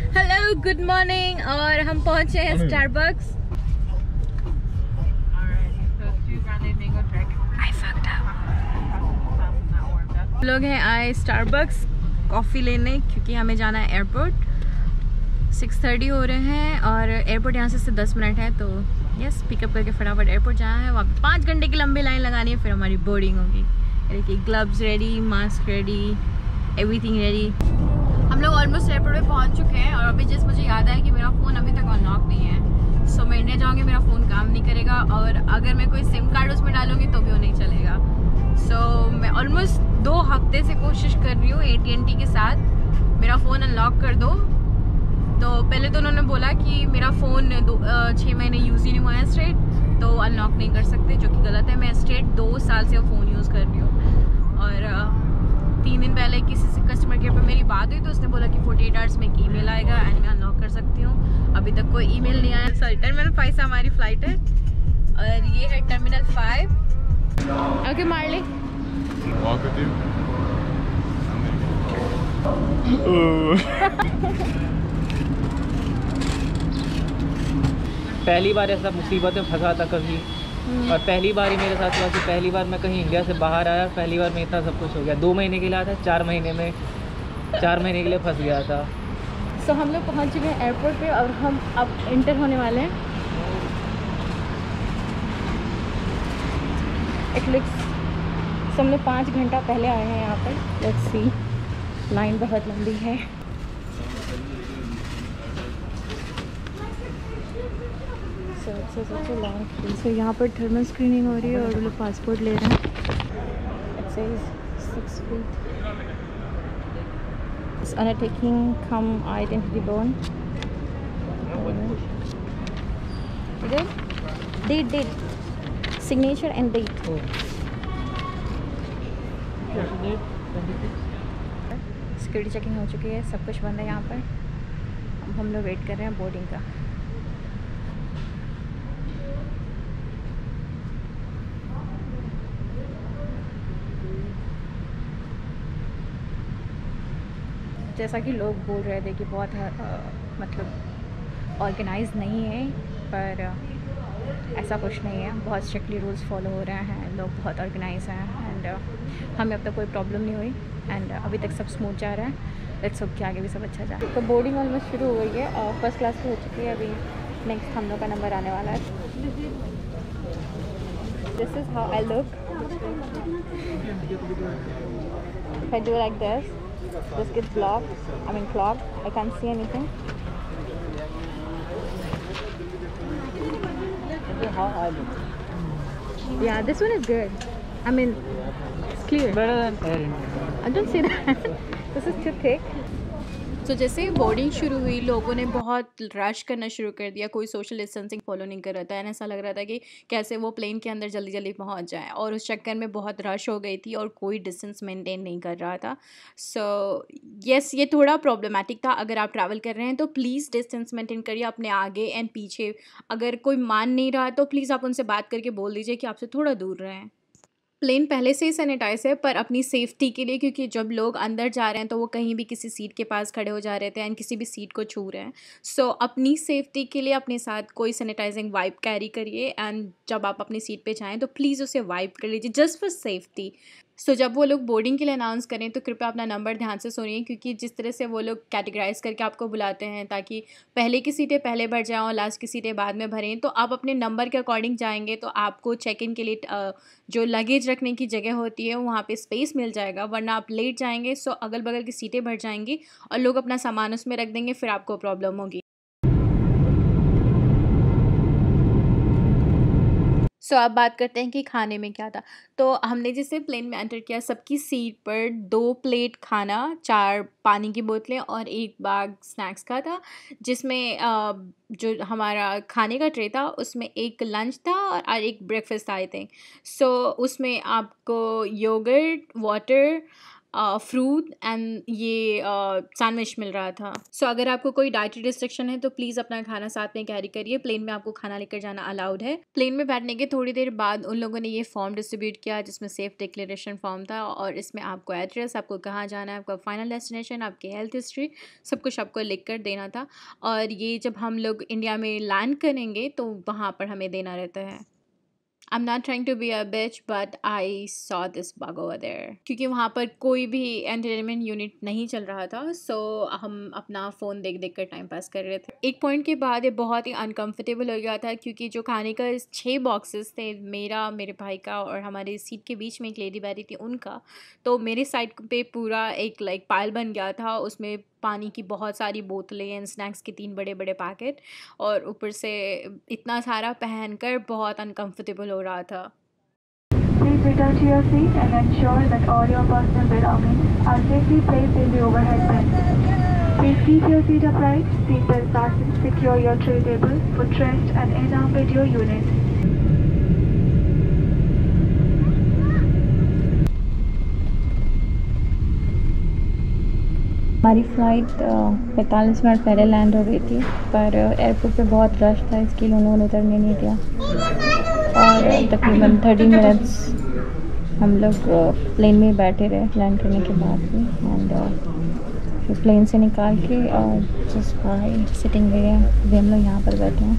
Hello good morning और हम पहुँचे हैं स्टारबक्स लोग हैं आए स्टारबक्स कॉफ़ी लेने क्योंकि हमें जाना है एयरपोर्ट 6:30 हो रहे हैं और एयरपोर्ट यहाँ से सिर्फ़ 10 मिनट है तो यस पिकअप करके फटाफट एयरपोर्ट जाना है। वहाँ पाँच घंटे की लंबी लाइन लगानी है फिर हमारी बोर्डिंग होगी। देखिए gloves ready mask ready everything ready लोग ऑलमोस्ट एयरपोर्ट पे पहुँच चुके हैं और अभी जस्ट मुझे याद आया कि मेरा फ़ोन अभी तक अनलॉक नहीं है। सो मैं इंडिया जाऊँगी मेरा फ़ोन काम नहीं करेगा और अगर मैं कोई सिम कार्ड उसमें डालूँगी तो भी वो नहीं चलेगा। सो so, मैं ऑलमोस्ट दो हफ़्ते से कोशिश कर रही हूँ एटीएनटी के साथ। मेरा फ़ोन अनलॉक कर दो। तो पहले तो उन्होंने बोला कि मेरा फ़ोन दो छः महीने यूज़ ही नहीं हुआ है स्ट्रेट तो अनलॉक नहीं कर सकते जो कि गलत है। मैं स्ट्रेट दो साल से वो फ़ोन यूज़ कर रही हूँ। और तीन दिन पहले किसी कस्टमर केयर पर मेरी बात हुई तो उसने बोला कि फोर्टी एट आवर्स में एक ईमेल आएगा एंड मैं अनलॉक कर सकती हूँ। अभी तक कोई ईमेल नहीं आया। सॉरी टर्मिनल फाइव से हमारी फ़्लाइट है। और ये है टर्मिनल फाइव ओके मार ले? पहली बार ऐसा मुसीबत में फंसा था कभी। और पहली बार ही मेरे साथ हुआ कि पहली बार मैं कहीं इंडिया से बाहर आया पहली बार में इतना सब कुछ हो गया। दो महीने के लिए आया था चार महीने में चार महीने के लिए फंस गया था। सो so, हम लोग पहुँच चुके हैं एयरपोर्ट पे और हम अब इंटर होने वाले हैं। हम लोग पाँच घंटा पहले आए हैं यहाँ पर लेट्स सी लाइन बहुत लंबी है। सो सबसे लॉन्ग सो यहाँ पर थर्मल स्क्रीनिंग हो रही है और वो लोग पासपोर्ट ले रहे हैं It says six feet. This undertaking come identity. Did? Date, date. Signature and date. Security checking हो चुकी है सब कुछ बंद है यहाँ पर अब हम लोग वेट कर रहे हैं बोर्डिंग का जैसा कि लोग बोल रहे थे कि बहुत आ, मतलब ऑर्गेनाइज नहीं है पर ऐसा कुछ नहीं है। बहुत स्ट्रिक्टली रूल्स फॉलो हो रहे हैं। लोग बहुत ऑर्गेनाइज हैं एंड हमें अब तक कोई प्रॉब्लम नहीं हुई एंड अभी तक सब स्मूथ जा रहा है। लेट्स होप कि आगे भी सब अच्छा जाए। तो बोर्डिंग ऑलमोस्ट शुरू हो गई है और फ़र्स्ट क्लास पे हो चुकी है। अभी नेक्स्ट हम लोग का नंबर आने वाला है। This is how I look I do like this this gets blocked I mean clogged I can't see anything how I look. yeah this one is good I mean it's clear Better than Air I don't say that. this is too thick. तो so, जैसे boarding शुरू हुई लोगों ने बहुत rush करना शुरू कर दिया कोई सोशल डिस्टेंसिंग फॉलो नहीं कर रहा था। ऐसा लग रहा था कि कैसे वो प्लेन के अंदर जल्दी जल्दी पहुँच जाए। और उस चक्कर में बहुत रश हो गई थी और कोई डिस्टेंस मेंटेन नहीं कर रहा था। सो so, यस yes, ये थोड़ा प्रॉब्लमेटिक था। अगर आप ट्रैवल कर रहे हैं तो प्लीज़ डिस्टेंस मेंटेन करिए अपने आगे एंड पीछे। अगर कोई मान नहीं रहा तो प्लीज़ आप उनसे बात करके बोल दीजिए कि आपसे थोड़ा दूर रहें। प्लेन पहले से ही सैनिटाइज है पर अपनी सेफ्टी के लिए क्योंकि जब लोग अंदर जा रहे हैं तो वो कहीं भी किसी सीट के पास खड़े हो जा रहे थे एंड किसी भी सीट को छू रहे हैं। सो so, अपनी सेफ्टी के लिए अपने साथ कोई सैनिटाइजिंग वाइप कैरी करिए एंड जब आप अपनी सीट पर जाएँ तो प्लीज़ उसे वाइप कर लीजिए जस्ट फॉर सेफ्टी सो जब वो लोग बोर्डिंग के लिए अनाउंस करें तो कृपया अपना नंबर ध्यान से सुनिए, क्योंकि जिस तरह से वो लोग कैटेगराइज करके आपको बुलाते हैं, ताकि पहले की सीटें पहले भर जाएँ और लास्ट की सीटें बाद में भरें तो आप अपने नंबर के अकॉर्डिंग जाएँगे तो आपको चेक इन के लिए जो लगेज रखने की जगह होती है, वहाँ पर स्पेस मिल जाएगा, वरना आप लेट जाएँगे सो अगल बगल की सीटें भर जाएँगी और लोग अपना सामान उसमें रख देंगे, फिर आपको प्रॉब्लम होगी। सो so, अब बात करते हैं कि खाने में क्या था। तो हमने जैसे प्लेन में एंटर किया सबकी सीट पर दो प्लेट खाना चार पानी की बोतलें और एक बाग स्नैक्स का था जिसमें जो हमारा खाने का ट्रे था उसमें एक लंच था और एक ब्रेकफास्ट आए थे। सो उसमें आपको योगर्ट वाटर फ्रूट एंड ये सैंडविच मिल रहा था। सो so, अगर आपको कोई डाइटरी रिस्ट्रिक्शन है तो प्लीज़ अपना खाना साथ में कैरी करिए। प्लेन में आपको खाना लेकर जाना अलाउड है। प्लेन में बैठने के थोड़ी देर बाद उन लोगों ने ये फॉर्म डिस्ट्रीब्यूट किया जिसमें सेफ़ डिक्लेरेशन फॉर्म था और इसमें आपको एड्रेस आपको कहाँ जाना है आपका फाइनल डेस्टिनेशन आपकी हेल्थ हिस्ट्री सब कुछ आपको लिख कर देना था। और ये जब हम लोग इंडिया में लैंड करेंगे तो वहाँ पर हमें देना रहता है। I am not trying to be a bitch but I saw this bug over there क्योंकि वहाँ पर कोई भी एंटरटेनमेंट यूनिट नहीं चल रहा था सो so, हम अपना फ़ोन देख देख कर टाइम पास कर रहे थे। एक पॉइंट के बाद ये बहुत ही अनकम्फर्टेबल हो गया था क्योंकि जो खाने का छः बॉक्सेस थे मेरा मेरे भाई का और हमारी सीट के बीच में एक लेडी बैठी थी उनका। तो मेरे साइड पे पूरा एक लाइक पायल बन गया था उसमें पानी की बहुत सारी बोतलें एंड स्नैक्स के तीन बड़े बड़े पैकेट और ऊपर से इतना सारा पहनकर बहुत अनकंफर्टेबल हो रहा था Please return to your seat and ensure that all your personal belongings are safely placed in the overhead bin. Please keep your seat upright, seatbelt fastened, secure your tray table, footrest and in-arm with your unit. हमारी flight पैंतालीस minute पहले land हो गई थी, पर airport पे बहुत rush था, इसके लिए उन्होंने उतरने नहीं दिया। और तकरीबन थर्टी मिनट्स हम लोग प्लेन में बैठे रहे, लैंड करने के बाद भी। एंड फिर प्लेन से निकाल के और जस्ट भाई सिटिंग एरिया अभी हम लोग यहाँ पर बैठे हैं।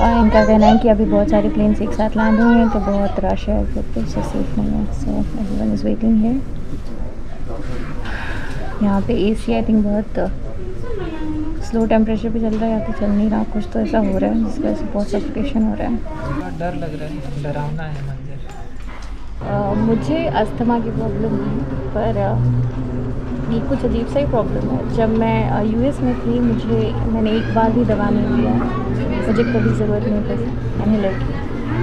और इनका कहना है कि अभी बहुत सारे प्लेन एक साथ लैंड हुए हैं तो बहुत रश है एयरपोर्ट पे सो सेफ़ नहीं है। So every one is waiting है यहाँ पे एसी आई थिंक बहुत स्लो टेम्परेचर पे चल रहा है या तो चल नहीं रहा कुछ तो ऐसा हो रहा है जिसकी वजह से बहुत सफोकेशन हो रहा है। डर लग रहा है डरावना है मंदिर आ, मुझे अस्थमा की प्रॉब्लम है पर ये कुछ अजीब सा ही प्रॉब्लम है। जब मैं यूएस में थी मुझे मैंने एक बार भी दवा नहीं लिया मुझे कभी ज़रूरत नहीं पड़ी इन्हेलर की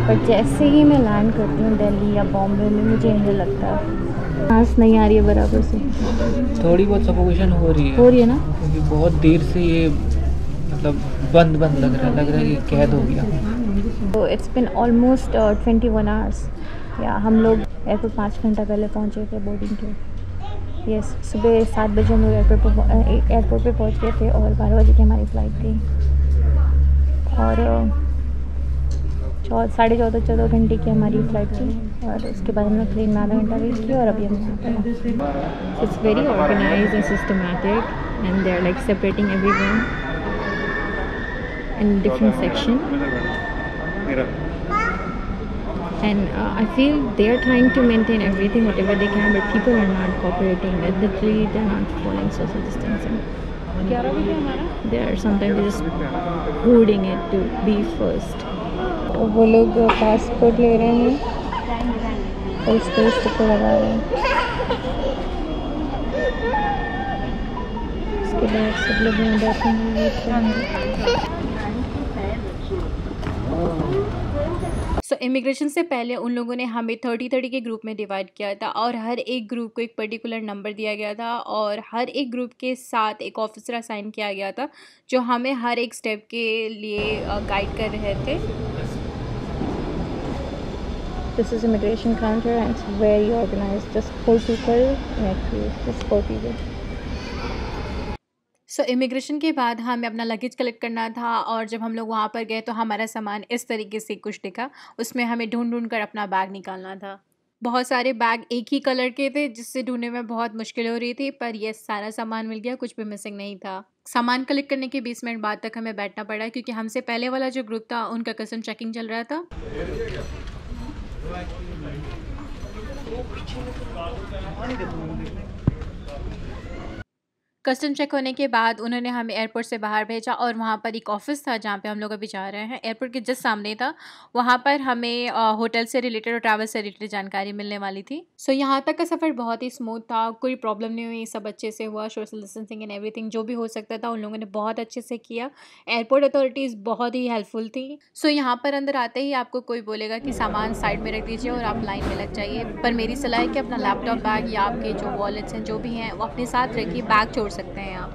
पर जैसे ही मैं लैंड करती हूँ दिल्ली या बॉम्बे में मुझे इन्हें लगता है। सांस नहीं आ रही है बराबर से। थोड़ी बहुत सफोकेशन हो रही है। हो रही है ना? क्योंकि बहुत देर से ये मतलब बंद बंद लग रहा है लग रहा है कि कैद हो गया। तो it's been almost twenty one hours या हम लोग एयरपोर्ट पाँच घंटा पहले पहुँचे थे बोर्डिंग के। यस सुबह सात बजे हम लोग एयरपोर्ट पर एयरपोर्ट पे पहुँच गए थे और बारह बजे की हमारी फ़्लाइट थी। और चौ साढ़े चौदह चौदह घंटे की हमारी फ़्लाइट थी और उसके बाद हमने प्लेन में आधा घंटा वेट किया और अभी हम यहाँ पर it's very organise and systematic and they are like separating every one in different section and uh, I feel they are trying to maintain everything whatever they can but people are not cooperating literally they're not following social distancing they are sometimes just hoarding it to be first वो लोग passport ले रहे हैं और space को लगा रहे हैं। उसके बाद सब लोग यहाँ बैठे हैं। सो so, इमिग्रेशन से पहले उन लोगों ने हमें थर्टी थर्टी के ग्रुप में डिवाइड किया था और हर एक ग्रुप को एक पर्टिकुलर नंबर दिया गया था और हर एक ग्रुप के साथ एक ऑफिसर असाइन किया गया था जो हमें हर एक स्टेप के लिए गाइड कर रहे थे। This is immigration counter and it's very organized. Just four people queue. Just four people. So so, immigration के बाद हमें अपना लगेज कलेक्ट करना था और जब हम लोग वहाँ पर गए तो हमारा सामान इस तरीके से कुछ दिखा उसमें हमें ढूंढ ढूंढ कर अपना बैग निकालना था बहुत सारे बैग एक ही कलर के थे जिससे ढूँढने में बहुत मुश्किल हो रही थी पर यह सारा सामान मिल गया कुछ भी मिसिंग नहीं था सामान कलेक्ट करने के बीस मिनट बाद तक हमें बैठना पड़ा क्योंकि हमसे पहले वाला जो ग्रुप था उनका कस्टम चेकिंग चल रहा था पानी देखो देखने कस्टम चेक होने के बाद उन्होंने हमें एयरपोर्ट से बाहर भेजा और वहाँ पर एक ऑफ़िस था जहाँ पे हम लोग अभी जा रहे हैं। एयरपोर्ट के जस्ट सामने था। वहाँ पर हमें होटल से रिलेटेड और ट्रैवल से रिलेटेड जानकारी मिलने वाली थी। सो so, यहाँ तक का सफ़र बहुत ही स्मूथ था। कोई प्रॉब्लम नहीं हुई। सब अच्छे से हुआ। सोशल डिस्टेंसिंग एंड एवरीथिंग जो भी हो सकता था उन लोगों ने बहुत अच्छे से किया। एयरपोर्ट अथॉरिटीज़ बहुत ही हेल्पफुल थी। सो so, यहाँ पर अंदर आते ही आपको कोई बोलेगा कि सामान साइड में रख दीजिए और आप लाइन में लग जाइए। पर मेरी सलाह है कि अपना लैपटॉप बैग या आपके जो वॉलेट्स हैं जो भी हैं वो अपने साथ रखिए। बैग छोड़ सकते हैं आप।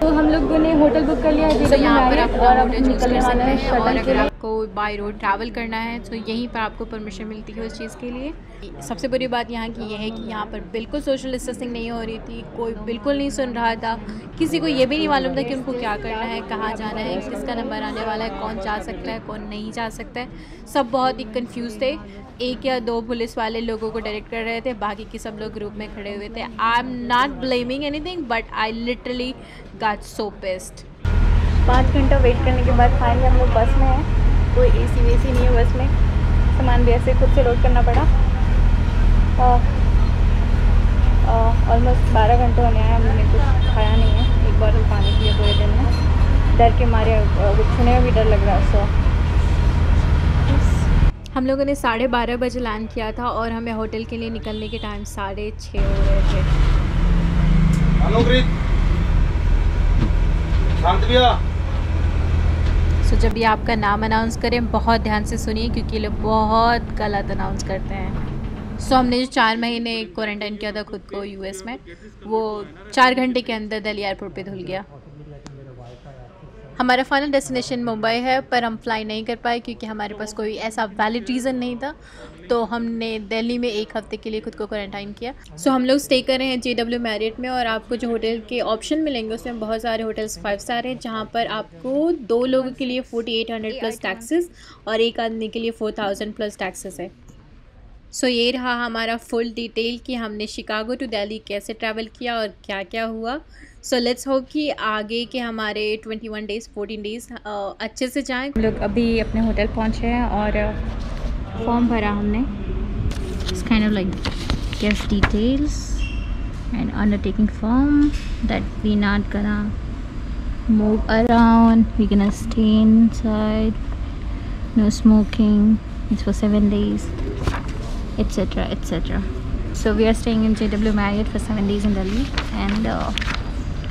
तो हम लोग ने होटल बुक कर लिया है तो यहाँ पर आप और अब होटल चूज़ निकलने कर सकते हैं और अगर आप आपको बाई रोड ट्रैवल करना है तो यहीं पर आपको परमिशन मिलती है उस चीज़ के लिए। सबसे बुरी बात यहाँ की यह है कि यहाँ पर बिल्कुल सोशल डिस्टेंसिंग नहीं हो रही थी, कोई बिल्कुल नहीं सुन रहा था। किसी को ये भी नहीं मालूम था कि उनको क्या करना है, कहाँ जाना है, किसका नंबर आने वाला है, कौन जा सकता है, कौन नहीं जा सकता है। सब बहुत ही कन्फ्यूज़ थे। एक या दो पुलिस वाले लोगों को डायरेक्ट कर रहे थे, बाकी के सब लोग ग्रुप में खड़े हुए थे। I am not blaming any thing but I literally got so pissed पाँच घंटा वेट करने के बाद फाइनली हम लोग बस में हैं। कोई ए सी वेसी नहीं है बस में। सामान भी ऐसे खुद से लोड करना पड़ा। ऑलमोस्ट बारह घंटे होने आए हमने कुछ खाया नहीं है। एक बार पानी पिया पूरे दिन में। डर के मारे कुछ छूने में भी डर लग रहा है सो हम लोगों ने साढ़े बारह बजे लैंड किया था और हमें होटल के लिए निकलने के टाइम साढ़े छः हो रहे थे। सो जब ये आपका नाम अनाउंस करें बहुत ध्यान से सुनिए क्योंकि ये लोग बहुत गलत अनाउंस करते हैं। सो so, हमने जो चार महीने क्वारंटाइन किया था खुद को यूएस में वो चार घंटे के अंदर दिल्ली एयरपोर्ट पे धुल गया। हमारा फाइनल डेस्टिनेशन मुंबई है पर हम फ्लाई नहीं कर पाए क्योंकि हमारे पास कोई ऐसा वैलिड रीज़न नहीं था। तो हमने दिल्ली में एक हफ़्ते के लिए खुद को क्वारंटाइन किया। सो so, हम लोग स्टे कर रहे हैं जे डब्ल्यू मैरिट में और आपको जो होटल के ऑप्शन मिलेंगे उसमें बहुत सारे होटल्स फाइव स्टार हैं जहाँ पर आपको दो लोगों के लिए forty eight hundred plus taxes और एक आदमी के लिए फोर थाउज़ेंड प्लस टैक्सेस है। सो so, ये रहा हमारा फुल डिटेल कि हमने शिकागो टू दिल्ली कैसे ट्रैवल किया और क्या क्या हुआ। सो लेट्स होप कि आगे के हमारे 21 डेज़ 14 डेज़ अच्छे से जाएँ। हम लोग अभी अपने होटल पहुँचे हैं और फॉर्म भरा हमने। It's kind of like guest details and undertaking form that we not gonna move around. We gonna stay inside. No smoking. It's for seven days. Etc etc so we are staying in JW Marriott for seven days in Delhi and uh,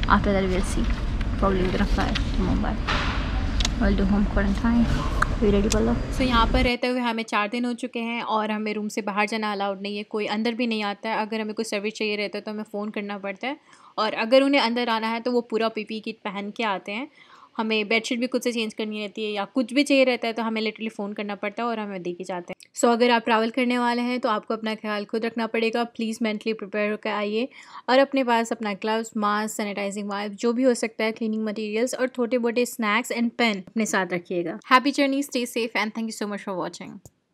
after that we'll see probably we're gonna fly to Mumbai we'll do home quarantine so यहाँ पर रहते हुए हमें चार दिन हो चुके हैं और हमें रूम से बाहर जाना अलाउड नहीं है कोई अंदर भी नहीं आता है अगर हमें कोई सर्विस चाहिए रहता है तो हमें फ़ोन करना पड़ता है और अगर उन्हें अंदर आना है तो वो पूरा पीपी किट पहन के आते हैं हमें बेडशीट भी खुद से चेंज करनी रहती है या कुछ भी चाहिए रहता है तो हमें लिटरली फ़ोन करना पड़ता है और हमें देखे जाते हैं। सो so, अगर आप ट्रैवल करने वाले हैं तो आपको अपना ख्याल खुद रखना पड़ेगा। प्लीज़ मेंटली प्रिपेयर होकर आइए और अपने पास अपना ग्लव्स मास्क सैनिटाइजिंग वाइप जो भी हो सकता है क्लीनिंग मटीरियल्स और छोटे मोटे स्नैक्स एंड पेन अपने साथ रखिएगा। Happy journey stay safe and thank you so much for watching